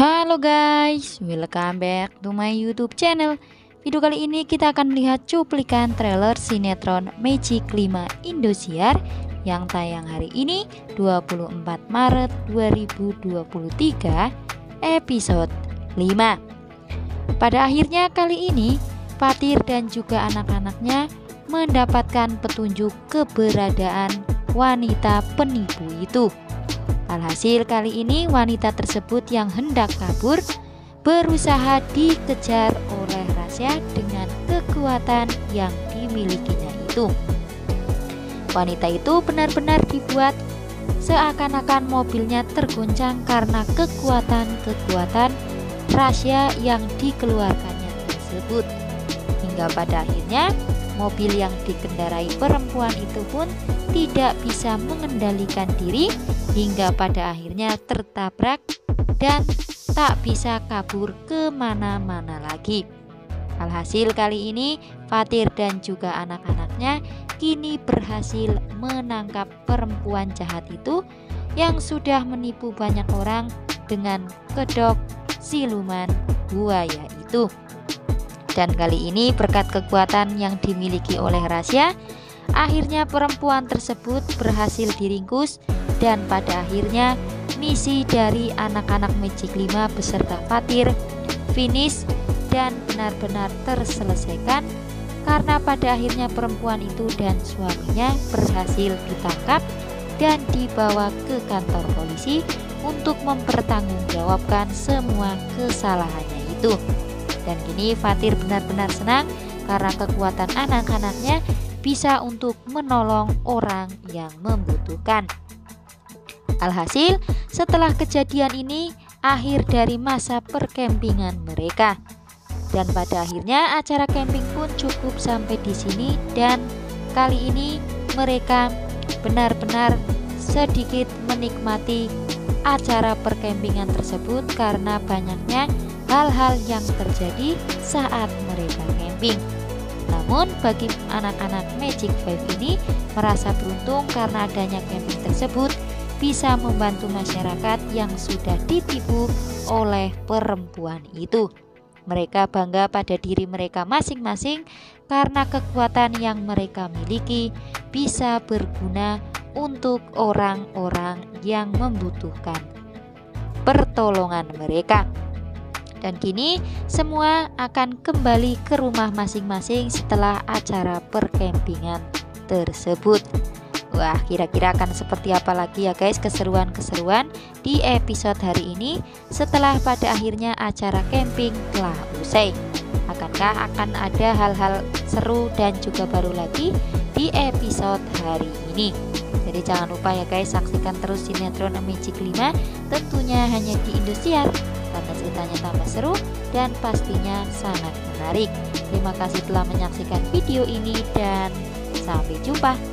Halo guys, welcome back to my YouTube channel. Video kali ini kita akan melihat cuplikan trailer sinetron Magic 5 Indosiar yang tayang hari ini 24 Maret 2023 episode 5. Pada akhirnya kali ini Fatir dan juga anak-anaknya mendapatkan petunjuk keberadaan wanita penipu itu. Alhasil kali ini wanita tersebut yang hendak kabur berusaha dikejar oleh Rasya dengan kekuatan yang dimilikinya itu. Wanita itu benar-benar dibuat seakan-akan mobilnya tergoncang karena kekuatan-kekuatan Rasya yang dikeluarkannya tersebut. Hingga pada akhirnya mobil yang dikendarai perempuan itu pun tidak bisa mengendalikan diri hingga pada akhirnya tertabrak dan tak bisa kabur ke mana-mana lagi. Alhasil kali ini Fatir dan juga anak-anaknya kini berhasil menangkap perempuan jahat itu yang sudah menipu banyak orang dengan kedok siluman buaya itu. Dan kali ini berkat kekuatan yang dimiliki oleh Rasya, akhirnya perempuan tersebut berhasil diringkus dan pada akhirnya misi dari anak-anak Magic 5 beserta Fatir finish dan benar-benar terselesaikan karena pada akhirnya perempuan itu dan suaminya berhasil ditangkap dan dibawa ke kantor polisi untuk mempertanggungjawabkan semua kesalahannya itu. Dan kini Fatir benar-benar senang karena kekuatan anak-anaknya bisa untuk menolong orang yang membutuhkan. Alhasil, setelah kejadian ini, akhir dari masa perkempingan mereka. Dan pada akhirnya acara camping pun cukup sampai di sini dan kali ini mereka benar-benar sedikit menikmati acara perkempingan tersebut karena banyaknya hal-hal yang terjadi saat mereka camping. Namun bagi anak-anak Magic Five ini merasa beruntung karena adanya camping tersebut bisa membantu masyarakat yang sudah ditipu oleh perempuan itu. Mereka bangga pada diri mereka masing-masing karena kekuatan yang mereka miliki bisa berguna untuk orang-orang yang membutuhkan pertolongan mereka. Dan kini semua akan kembali ke rumah masing-masing setelah acara perkempingan tersebut. Wah, kira-kira akan seperti apa lagi ya guys keseruan-keseruan di episode hari ini setelah pada akhirnya acara camping telah usai. Akankah akan ada hal-hal seru dan juga baru lagi di episode hari ini? Jadi jangan lupa ya guys saksikan terus sinetron Magic 5 tentunya hanya di Indosiar karena ceritanya tambah seru dan pastinya sangat menarik. Terima kasih telah menyaksikan video ini dan sampai jumpa.